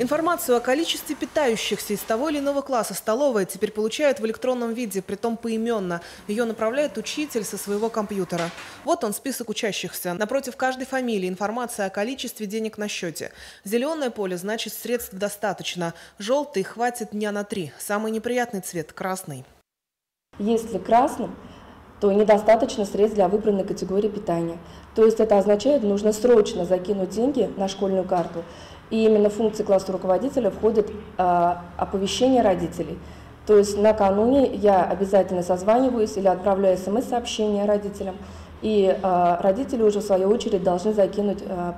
Информацию о количестве питающихся из того или иного класса столовая теперь получают в электронном виде, притом поименно. Ее направляет учитель со своего компьютера. Вот он, список учащихся. Напротив каждой фамилии информация о количестве денег на счете. Зеленое поле значит средств достаточно. Желтый хватит дня на три. Самый неприятный цвет – красный. Если красным, то недостаточно средств для выбранной категории питания. То есть это означает, нужно срочно закинуть деньги на школьную карту. И именно в функции класса руководителя входит э, оповещение родителей. То есть накануне я обязательно созваниваюсь или отправляю смс-сообщение родителям, и э, родители уже в свою очередь должны закинуть, э,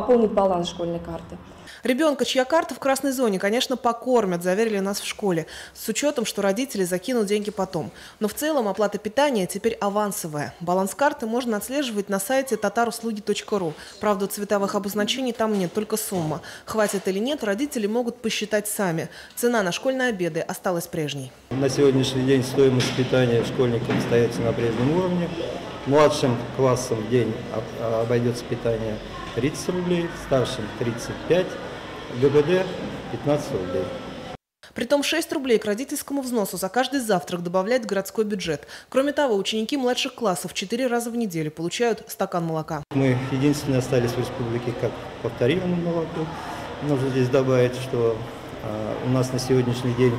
пополнить баланс школьной карты. Ребенка, чья карта в красной зоне, конечно, покормят, заверили нас в школе, с учетом, что родители закинут деньги потом. Но в целом оплата питания теперь авансовая. Баланс карты можно отслеживать на сайте tataruслуги.ру. Правда, цветовых обозначений там нет, только сумма. Хватит или нет, родители могут посчитать сами. Цена на школьные обеды осталась прежней. На сегодняшний день стоимость питания школьников остается на прежнем уровне. Младшим классом в день обойдется питание 30 рублей, старшим 35 ГБД 15 рублей. Притом 6 рублей к родительскому взносу за каждый завтрак добавляет городской бюджет. Кроме того, ученики младших классов 4 раза в неделю получают стакан молока. Мы единственные остались в республике как по тарифному молоку. Нужно здесь добавить, что э, у нас на сегодняшний день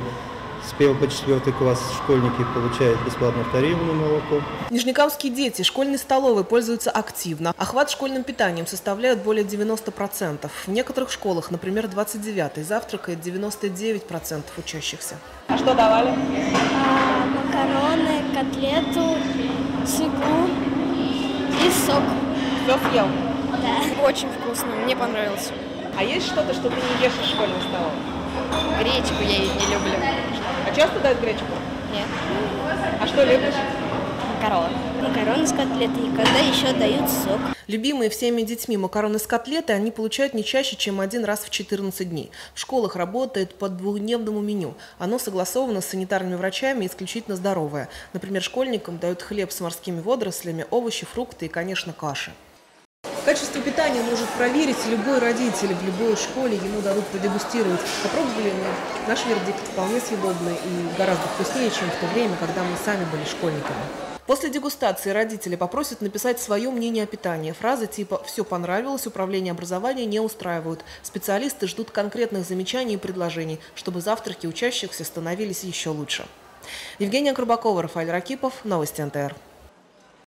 с 1 по 4 класс школьники получают бесплатно тарифное молоко. Нижнекамские дети школьной столовой пользуются активно. Охват школьным питанием составляет более 90%. В некоторых школах, например, 29-й, завтракает 99% учащихся. А что давали? А, макароны, котлету, свеклу и сок. Все съел? Да. Очень вкусно, мне понравилось. А есть что-то, что ты не ешь в школьной столовой? Гречку я не люблю. А часто дают гречку? Нет. А что любишь? Макароны. Макароны с котлетой, и когда еще дают сок. Любимые всеми детьми макароны с котлетой они получают не чаще, чем один раз в 14 дней. В школах работает по двухдневному меню. Оно согласовано с санитарными врачами исключительно здоровое. Например, школьникам дают хлеб с морскими водорослями, овощи, фрукты и, конечно, каши. Качество питания может проверить любой родитель в любой школе, ему дадут продегустировать. Попробовали мы, наш вердикт вполне съедобный и гораздо вкуснее, чем в то время, когда мы сами были школьниками. После дегустации родители попросят написать свое мнение о питании. Фразы типа «все понравилось», «управление образования не устраивают». Специалисты ждут конкретных замечаний и предложений, чтобы завтраки учащихся становились еще лучше. Евгения Крубакова, Рафаэль Ракипов, Новости НТР.